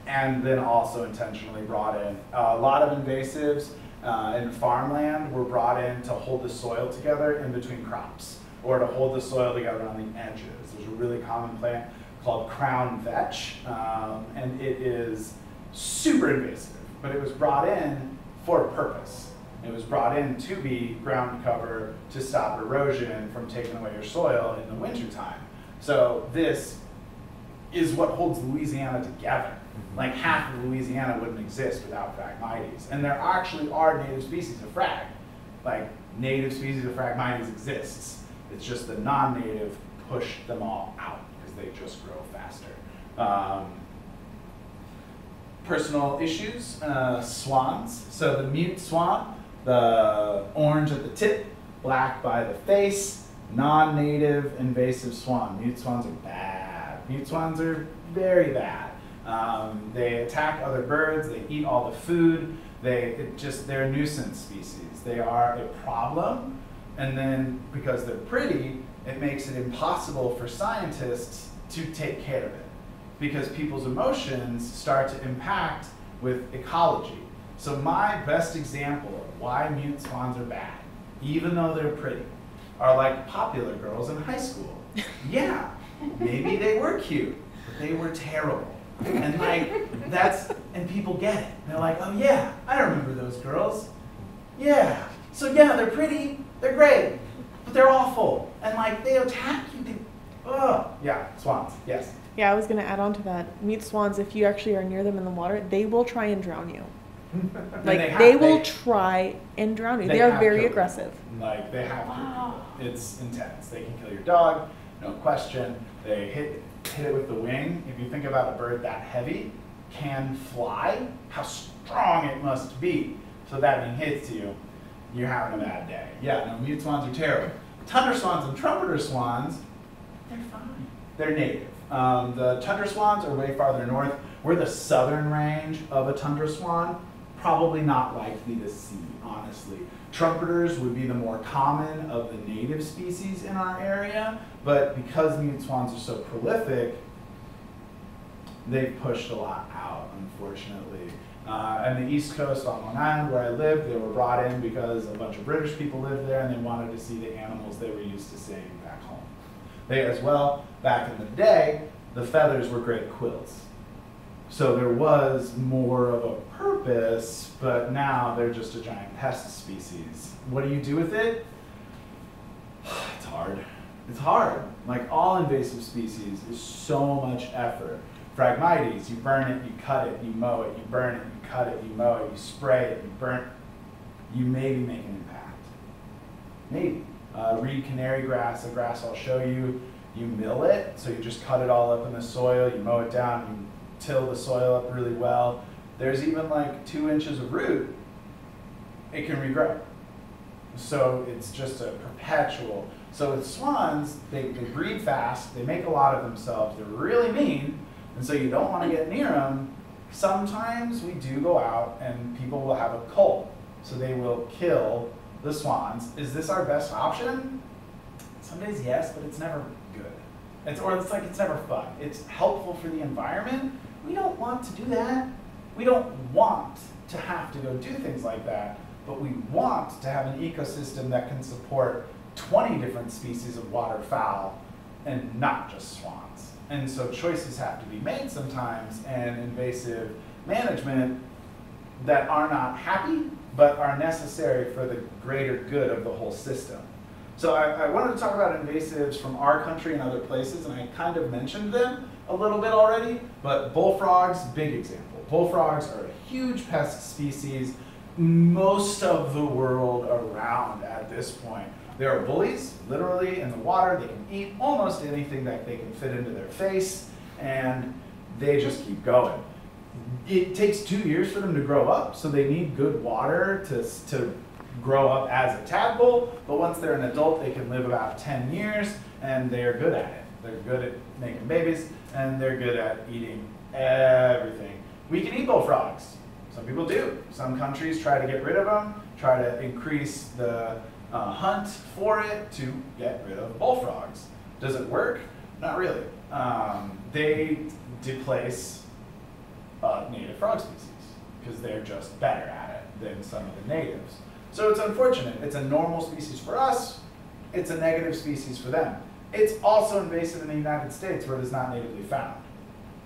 Speaker 1: and then also intentionally brought in. a lot of invasives uh, in farmland were brought in to hold the soil together in between crops or to hold the soil together on the edges. There's a really common plant called crown vetch, um, and it is super invasive, but it was brought in for a purpose. It was brought in to be ground cover to stop erosion from taking away your soil in the wintertime. So this is what holds Louisiana together. Like half of Louisiana wouldn't exist without Phragmites. And there actually are native species of frag. Like native species of Phragmites exists. It's just the non-native pushed them all out because they just grow faster. Um, personal issues, uh, swans. So the mute swan, the orange at the tip, black by the face, non-native invasive swan. Mute swans are bad. Mute swans are very bad. Um, they attack other birds. They eat all the food. They just they're a nuisance species. They are a problem, and then because they're pretty, it makes it impossible for scientists to take care of it because people's emotions start to impact with ecology. So my best example of why mute swans are bad, even though they're pretty, are like popular girls in high school. <laughs> Yeah, maybe they were cute, but they were terrible. And like that's and people get it. They're like, oh yeah, I remember those girls. Yeah. So yeah, they're pretty, they're great, but they're awful. And like they attack you. They, oh yeah, swans. Yes.
Speaker 2: Yeah, I was gonna add on to that. Mute swans, if you actually are near them in the water, they will try and drown you.
Speaker 1: And <laughs>
Speaker 2: Like
Speaker 1: have-
Speaker 2: they, will try and drown you.
Speaker 1: they
Speaker 2: They, are very
Speaker 1: killed
Speaker 2: aggressive.
Speaker 1: Like they have
Speaker 3: Wow.
Speaker 1: to. It's intense. They can kill your dog, no question. They hit hit it with the wing. If you think about a bird that heavy can fly, how strong it must be. So that thing hits you, you're having a bad day. Yeah, no, mute swans are terrible. Tundra swans and trumpeter swans, they're fine. They're native. Um, the tundra swans are way farther north. We're the southern range of a tundra swan. Probably not likely to see, honestly. Trumpeters would be the more common of the native species in our area, but because mute swans are so prolific, they've pushed a lot out, unfortunately. Uh, and the East Coast on Long Island, where I lived, they were brought in because a bunch of British people lived there and they wanted to see the animals they were used to seeing. They, as well, back in the day, the feathers were great quills. So there was more of a purpose, but now they're just a giant pest species. What do you do with it? <sighs> It's hard. It's hard. Like all invasive species is so much effort. Phragmites, you burn it, you cut it, you mow it, you burn it, you cut it, you mow it, you spray it, you burn You maybe make an impact. Maybe. Uh, reed canary grass, a grass I'll show you, you mill it, so you just cut it all up in the soil, you mow it down, you till the soil up really well. There's even like two inches of root, it can regrow. So it's just a perpetual. So with swans, they, they breed fast, they make a lot of themselves, they're really mean, and so you don't want to get near them. Sometimes we do go out and people will have a cult, so they will kill the swans. Is this our best option? Some days yes, but it's never good. It's, or it's like it's never fun. It's helpful for the environment. We don't want to do that. We don't want to have to go do things like that, but we want to have an ecosystem that can support 20 different species of waterfowl and not just swans. And so choices have to be made sometimes, and invasive management that are not happy, but are necessary for the greater good of the whole system. So I, I wanted to talk about invasives from our country and other places, and I kind of mentioned them a little bit already, but bullfrogs, big example. Bullfrogs are a huge pest species. most of the world around at this point. There are bullies, literally in the water. They can eat almost anything that they can fit into their face, and they just keep going. It takes two years for them to grow up, so they need good water to, to grow up as a tadpole. But once they're an adult, they can live about 10 years, and they're good at it. They're good at making babies, and they're good at eating everything. We can eat bullfrogs. Some people do. Some countries try to get rid of them, try to increase the uh, hunt for it to get rid of bullfrogs. Does it work? Not really. Um, they displace uh, native frog species because they're just better at it than some of the natives. So it's unfortunate. It's a normal species for us. It's a negative species for them. It's also invasive in the United States where it is not natively found.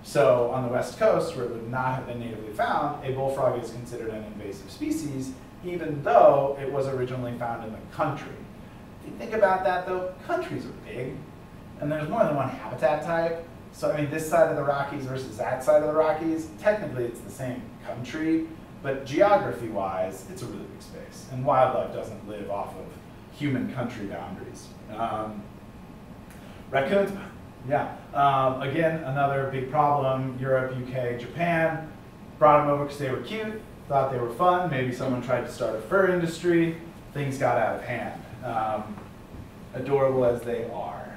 Speaker 1: So on the west coast, where it would not have been natively found, a bullfrog is considered an invasive species, even though it was originally found in the country. If you think about that though, countries are big, and there's more than one habitat type. So I mean, this side of the Rockies versus that side of the Rockies, technically it's the same country, but geography-wise, it's a really big space. And wildlife doesn't live off of human country boundaries. Um, raccoons, yeah. Um, again, another big problem, Europe, UK, Japan. Brought them over because they were cute, thought they were fun. Maybe someone tried to start a fur industry. Things got out of hand. Um, adorable as they are.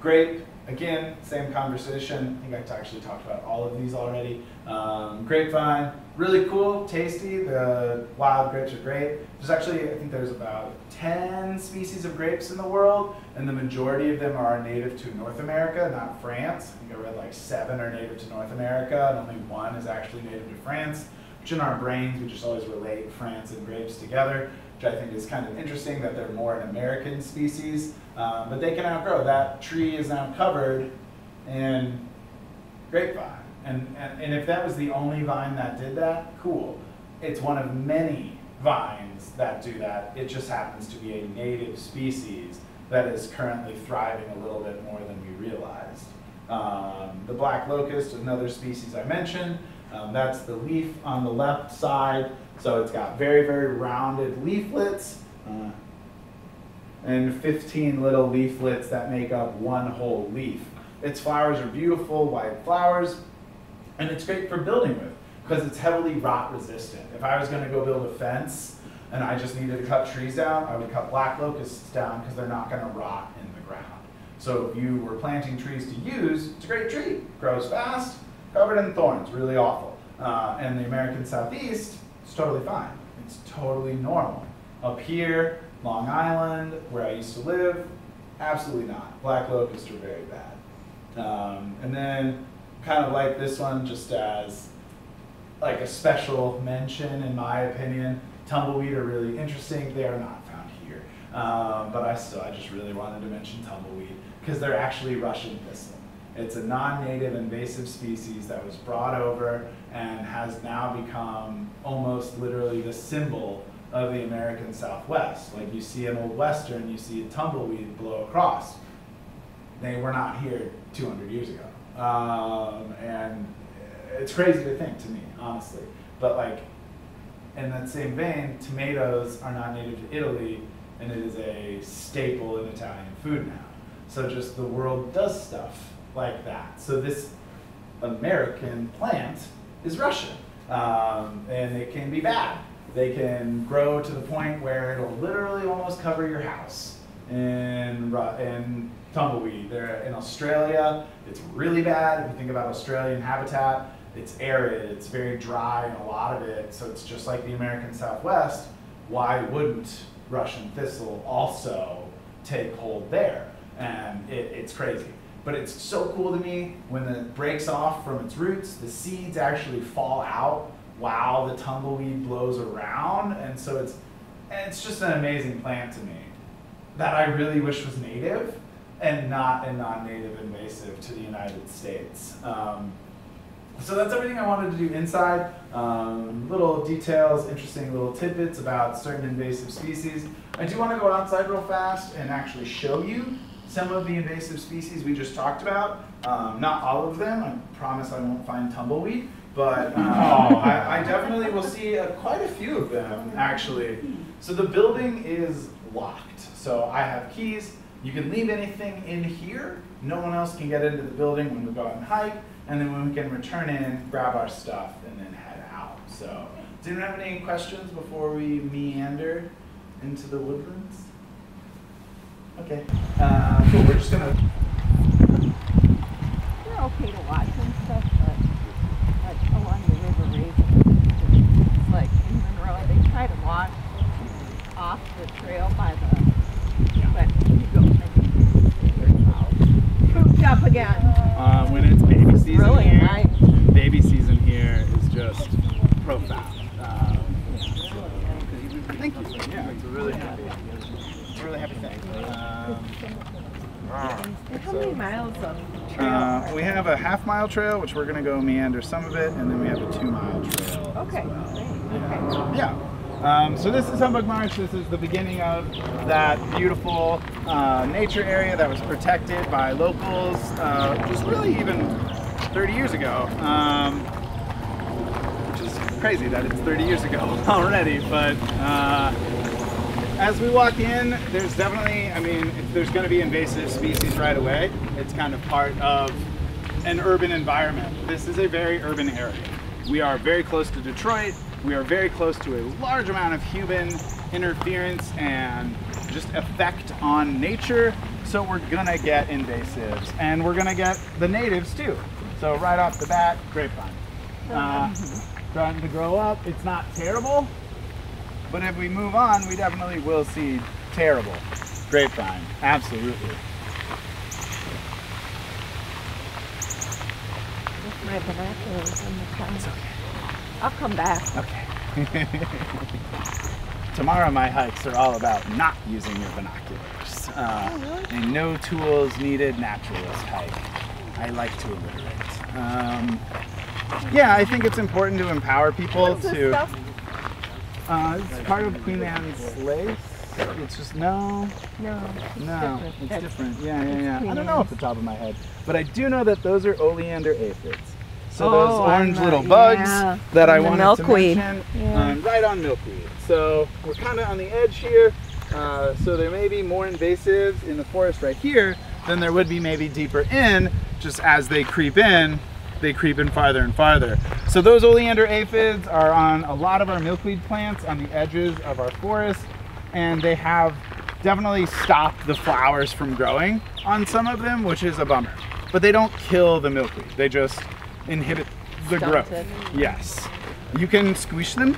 Speaker 1: Grape, again, same conversation. I think I actually talked about all of these already. Um, grapevine, really cool, tasty. The wild grapes are great. There's actually, I think there's about 10 species of grapes in the world, and the majority of them are native to North America, not France. I think I read like seven are native to North America, and only one is actually native to France, which in our brains, we just always relate France and grapes together, which I think is kind of interesting that they're more an American species, um, but they can outgrow. That tree is now covered in grapevine. And, and, and if that was the only vine that did that, cool. It's one of many vines that do that. It just happens to be a native species that is currently thriving a little bit more than we realized. Um, the black locust, another species I mentioned, um, that's the leaf on the left side. So it's got very, very rounded leaflets uh, and 15 little leaflets that make up one whole leaf. Its flowers are beautiful, white flowers, and it's great for building with because it's heavily rot resistant. If I was going to go build a fence and I just needed to cut trees down, I would cut black locusts down because they're not going to rot in the ground. So if you were planting trees to use, it's a great tree. Grows fast, covered in thorns, really awful. Uh, and the American Southeast, it's totally fine. It's totally normal. Up here, Long Island, where I used to live, absolutely not. Black locusts are very bad. Um, and then kind of like this one just as like a special mention in my opinion. Tumbleweed are really interesting. They are not found here. Um, but I still, I just really wanted to mention tumbleweed because they're actually Russian thistle. It's a non-native invasive species that was brought over and has now become almost literally the symbol of the American Southwest. Like you see an old Western, you see a tumbleweed blow across. They were not here 200 years ago. Um, and it's crazy to think to me, honestly. But like, in that same vein, tomatoes are not native to Italy, and it is a staple in Italian food now. So just the world does stuff like that. So this American plant is Russian, um, and it can be bad. They can grow to the point where it'll literally almost cover your house in, in tumbleweed. They're in Australia, it's really bad. If you think about Australian habitat, it's arid, it's very dry and a lot of it, so it's just like the American Southwest. Why wouldn't Russian thistle also take hold there? And it, it's crazy. But it's so cool to me when it breaks off from its roots, the seeds actually fall out while the tumbleweed blows around. And so it's, it's just an amazing plant to me that I really wish was native and not a non-native invasive to the United States. Um, so that's everything I wanted to do inside. Um, little details, interesting little tidbits about certain invasive species. I do want to go outside real fast and actually show you some of the invasive species we just talked about. Um, not all of them, I promise I won't find tumbleweed, but um, <laughs> I, I definitely will see uh, quite a few of them actually. So the building is locked. So I have keys. You can leave anything in here. No one else can get into the building when we go out and hike, and then when we can return in, grab our stuff, and then head out. So, does anyone have any questions before we meander into the woodlands? Okay. Uh, so we're just gonna
Speaker 7: They're okay to watch and stuff, but like along the river region, it's like in Monroe, they try to walk off the trail by the, but you go and pooped up again.
Speaker 1: Uh, when it's baby season
Speaker 7: Really
Speaker 1: here,
Speaker 7: nice.
Speaker 1: baby season here is just profound. Um, thank you. Yeah, it's a really happy, it's a really happy thing. Um,
Speaker 7: And how many miles of trail?
Speaker 1: uh, we have a half mile trail, which we're gonna go meander some of it, and then we have a two mile trail.
Speaker 7: Okay, great, okay.
Speaker 1: Yeah. Um, so this is Humbug Marsh. This is the beginning of that beautiful uh, nature area that was protected by locals uh, just really even 30 years ago. Um, which is crazy that it's 30 years ago <laughs> already, but uh, as we walk in, there's definitely, I mean, if there's going to be invasive species right away. It's kind of part of an urban environment. This is a very urban area. We are very close to Detroit. We are very close to a large amount of human interference and just effect on nature. So we're gonna get invasives and we're gonna get the natives too. So right off the bat, grapevine. Uh, <laughs> starting to grow up. It's not terrible, but if we move on, we definitely will see terrible grapevine. Absolutely.
Speaker 7: With my binoculars on the side. I'll come back.
Speaker 1: Okay. <laughs> Tomorrow my hikes are all about not using your binoculars. Uh, a no tools needed naturalist hike. I like to alliterate. Um, yeah, I think it's important to empower people to. Uh, it's part of Queen Anne's lace. It's just no,
Speaker 7: No, it's
Speaker 1: no,
Speaker 7: different.
Speaker 1: it's
Speaker 7: That's-
Speaker 1: different. Yeah, yeah, yeah. I don't know off the top of my head, but I do know that those are oleander aphids. So those
Speaker 7: Oh,
Speaker 1: orange
Speaker 7: on the-
Speaker 1: little bugs
Speaker 7: yeah,
Speaker 1: that I wanted
Speaker 7: milkweed.
Speaker 1: to mention,
Speaker 7: Yeah.
Speaker 1: um, right on milkweed. So we're kind of on the edge here. Uh, so there may be more invasives in the forest right here than there would be maybe deeper in. Just as they creep in, they creep in farther and farther. So those oleander aphids are on a lot of our milkweed plants on the edges of our forest, and they have definitely stopped the flowers from growing on some of them, which is a bummer. But they don't kill the milkweed; they just inhibit the growth.
Speaker 7: it.
Speaker 1: Yes, you can squish them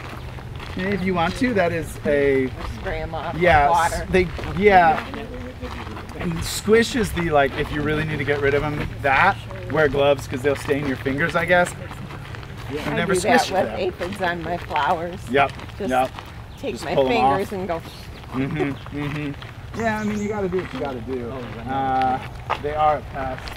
Speaker 1: if you want to. That is a
Speaker 7: Spray them off
Speaker 1: yeah.
Speaker 7: water.
Speaker 1: They yeah. And squish is the like if you really need to get rid of them. That wear gloves because they'll stain your fingers. I guess. I've
Speaker 7: I
Speaker 1: never
Speaker 7: do that with
Speaker 1: them.
Speaker 7: aphids on my flowers.
Speaker 1: Yep.
Speaker 7: Just
Speaker 1: yep.
Speaker 7: Take
Speaker 1: Just
Speaker 7: my
Speaker 1: pull 'em
Speaker 7: fingers and go.
Speaker 1: mm-hmm. Mm-hmm. Yeah, I mean you got to do what you got to do. Uh, they are a pest.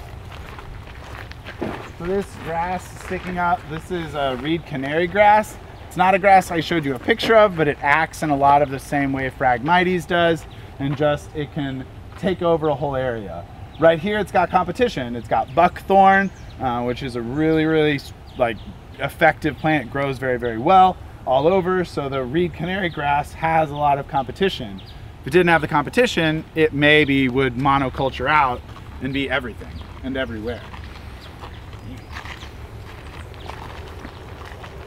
Speaker 1: So this grass sticking up, this is a reed canary grass. It's not a grass I showed you a picture of, but it acts in a lot of the same way Phragmites does, and just it can take over a whole area. Right here, it's got competition. It's got buckthorn, uh, which is a really, really like effective plant. Grows very, very well all over. So the reed canary grass has a lot of competition. If it didn't have the competition, it maybe would monoculture out and be everything and everywhere.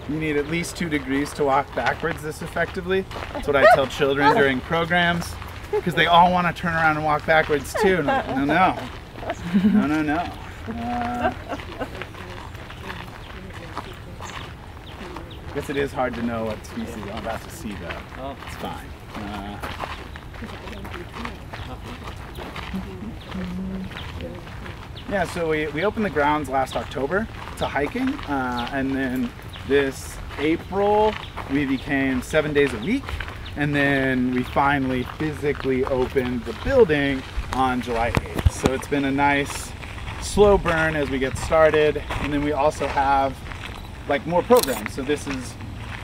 Speaker 1: You need at least two degrees to walk backwards this effectively. That's what I tell children during programs because they all want to turn around and walk backwards too. And no, no, no, no, no. Uh, guess it is hard to know what species I'm about to see though. It's fine. Uh, Yeah, so we, we opened the grounds last October to hiking, uh, and then this April we became seven days a week, and then we finally physically opened the building on July 8th. So it's been a nice slow burn as we get started, and then we also have like more programs. So this is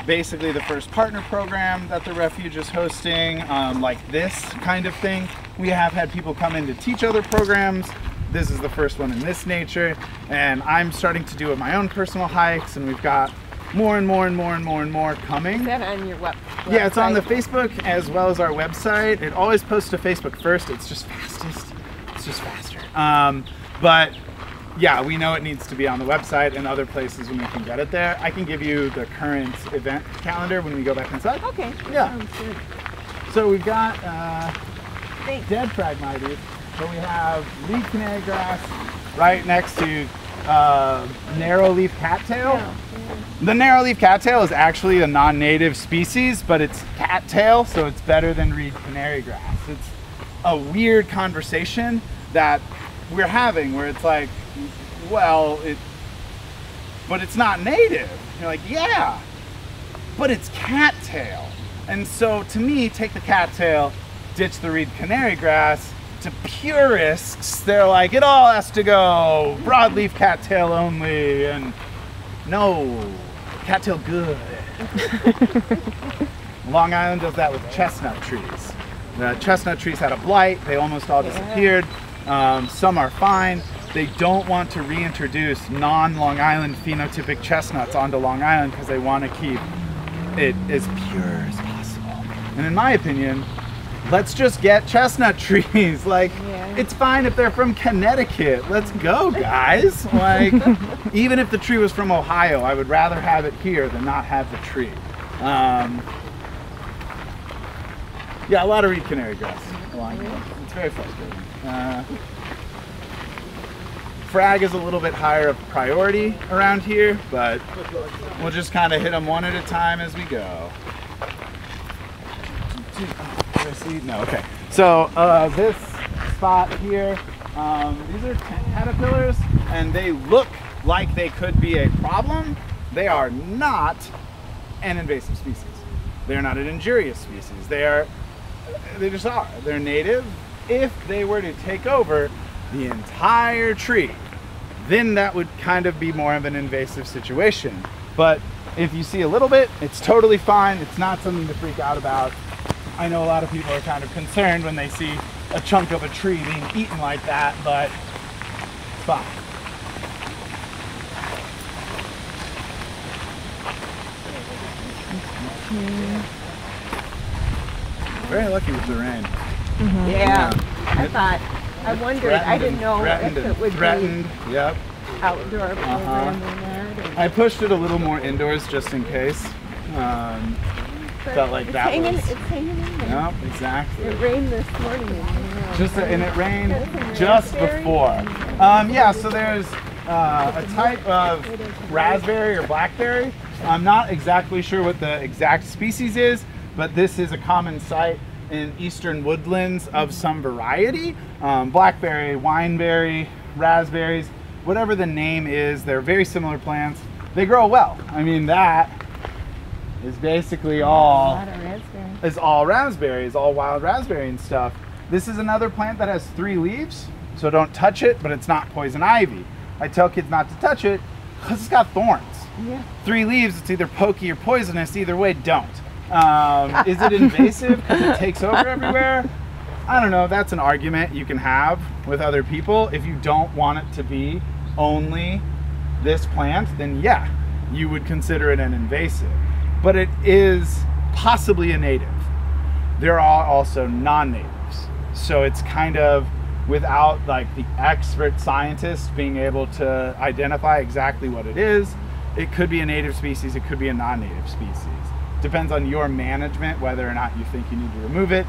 Speaker 1: basically the first partner program that the refuge is hosting, um, like this kind of thing. We have had people come in to teach other programs, this is the first one in this nature, and I'm starting to do it my own personal hikes, and we've got more and more and more and more and more coming.
Speaker 7: Is that on your web?
Speaker 1: Yeah, it's on the? Facebook as well as our website. It always posts to Facebook first. It's just fastest. It's just faster. Um, but yeah, we know it needs to be on the website and other places when we can get it there. I can give you the current event calendar when we go back inside.
Speaker 7: Okay.
Speaker 1: Yeah. So we've got uh, dead Phragmites, but we have leaf canary grass right next to uh, narrow leaf cattail. The narrow leaf cattail is actually a non-native species, but it's cattail, so it's better than reed canary grass. It's a weird conversation that we're having where it's like, well, it, but it's not native. You're like, yeah, but it's cattail. And so to me, take the cattail, ditch the reed canary grass. To purists, they're like, it all has to go broadleaf cattail only, and no, cattail good. <laughs> Long Island does that with chestnut trees. The chestnut trees had a blight, they almost all disappeared. Um, some are fine. They don't want to reintroduce non Long Island phenotypic chestnuts onto Long Island because they want to keep it as pure as possible. And in my opinion, let's just get chestnut <laughs> trees. Like,
Speaker 7: Yeah.
Speaker 1: it's fine if they're from Connecticut. Let's go, guys. <laughs> Like, <laughs> even if the tree was from Ohio, I would rather have it here than not have the tree. Um, yeah, a lot of reed canary grass along here. It's very frustrating. Uh, frag is a little bit higher of priority around here, but we'll just kind of hit them one at a time as we go. I see? No, okay. So uh, this spot here, um, these are caterpillars, and they look like they could be a problem. They are not an invasive species. They're not an injurious species. They are, they just are. They're native. If they were to take over the entire tree, then that would kind of be more of an invasive situation. But if you see a little bit, it's totally fine. It's not something to freak out about. I know a lot of people are kind of concerned when they see a chunk of a tree being eaten like that, but it's fine. Very lucky with the rain.
Speaker 7: Yeah. I thought, I wondered, I didn't know if it would be
Speaker 1: threatened. Yep.
Speaker 7: outdoor
Speaker 1: Uh-huh.
Speaker 7: programming that.
Speaker 1: I pushed it a little more indoors just in case. Um,
Speaker 7: but
Speaker 1: felt like
Speaker 7: it's
Speaker 1: that
Speaker 7: hanging-
Speaker 1: was-
Speaker 7: It's hanging in there.
Speaker 1: yep, exactly.
Speaker 7: It rained this morning. know,
Speaker 1: Just and it rained just before. Um, yeah, so there's uh, a type of raspberry or blackberry. I'm not exactly sure what the exact species is, but this is a common sight in eastern woodlands of some variety. Um, blackberry, wineberry, raspberries, whatever the name is, they're very similar plants. They grow well. I mean, that is basically all
Speaker 7: lot of raspberry.
Speaker 1: is all raspberries, all wild raspberry and stuff. This is another plant that has three leaves, so don't touch it, but it's not poison ivy. I tell kids not to touch it because it's got thorns.
Speaker 7: Yeah.
Speaker 1: Three leaves, it's either pokey or poisonous. Either way, don't. Um, is it invasive because it takes over everywhere? I don't know. That's an argument you can have with other people. If you don't want it to be only this plant, then yeah, you would consider it an invasive. But it is possibly a native. There are also non-natives. So it's kind of without like the expert scientists being able to identify exactly what it is. It could be a native species, it could be a non-native species. Depends on your management whether or not you think you need to remove it.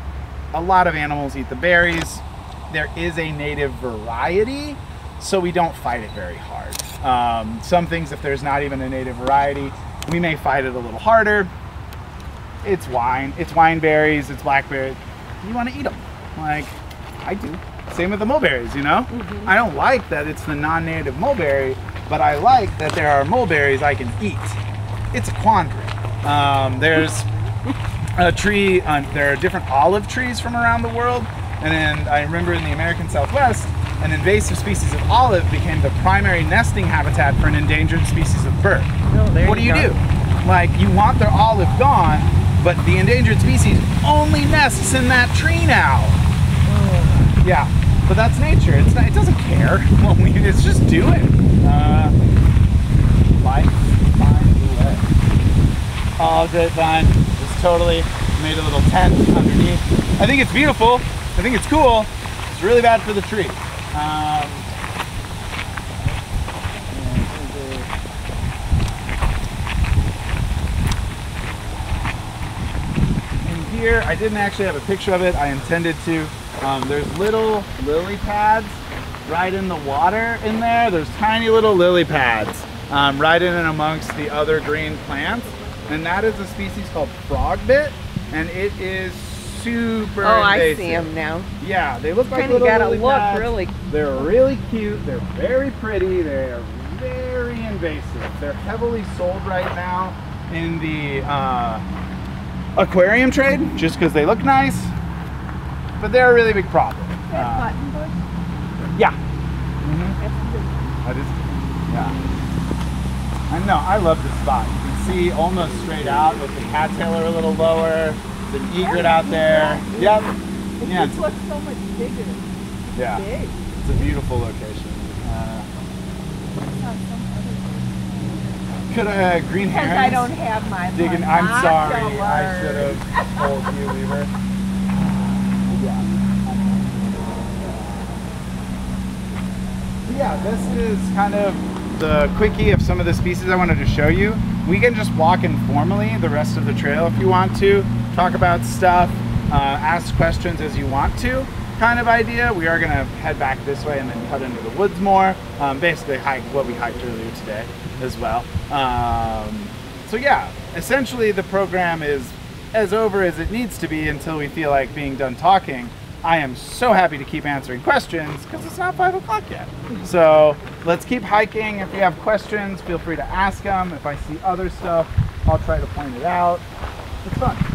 Speaker 1: A lot of animals eat the berries. There is a native variety, so we don't fight it very hard. Um, some things, if there's not even a native variety, we may fight it a little harder. It's wine, it's wine berries, it's blackberries. You want to eat them, like I do. Same with the mulberries, you know. I don't like that it's the non-native mulberry, but I like that there are mulberries I can eat. It's a quandary. Um, there's <laughs> a tree. Uh, there are different olive trees from around the world, and then I remember in the American Southwest, an invasive species of olive became the primary nesting habitat for an endangered species of bird. what do you do? Like you want their olive gone, but the endangered species only nests in that tree now. Yeah, but that's nature. It's not, it doesn't care. <laughs> Well, we, it's just doing. Uh, life finds a way. All good fun. Just totally made a little tent underneath. I think it's beautiful. I think it's cool. It's really bad for the tree. Um, and here, I didn't actually have a picture of it. I intended to. Um, there's little lily pads right in the water in there. There's tiny little lily pads um, right in and amongst the other green plants. And that is a species called frogbit. And it is super
Speaker 7: Oh, I see them now.
Speaker 1: Yeah, they look like
Speaker 7: Kinda
Speaker 1: little
Speaker 7: gotta
Speaker 1: lily
Speaker 7: look
Speaker 1: pads.
Speaker 7: really-
Speaker 1: They're really cute. They're very pretty. They are very invasive. They're heavily sold right now in the uh, aquarium trade, just because they look nice. But they're a really big problem. Uh, yeah. hmm I just, yeah. I know. I love this spot. You can see almost straight out with the cattail a little lower. An egret out there. Yep.
Speaker 7: It
Speaker 1: Yeah.
Speaker 7: just looks so much bigger.
Speaker 1: Yeah.
Speaker 7: Big.
Speaker 1: It's a beautiful location. Uh, could uh, green
Speaker 7: Because
Speaker 1: herons?
Speaker 7: I don't have my
Speaker 1: digging. I'm sorry. I should have told you, Weaver. Yeah. Yeah, this is kind of the quickie of some of the species I wanted to show you. We can just walk informally the rest of the trail if you want to, talk about stuff, uh, ask questions as you want to, kind of idea. We are gonna head back this way and then cut into the woods more. Um, basically hike what we hiked earlier today as well. Um, so yeah, essentially the program is as over as it needs to be until we feel like being done talking. I am so happy to keep answering questions because it's not five o'clock yet. So let's keep hiking. If you have questions, feel free to ask them. If I see other stuff, I'll try to point it out. It's fun.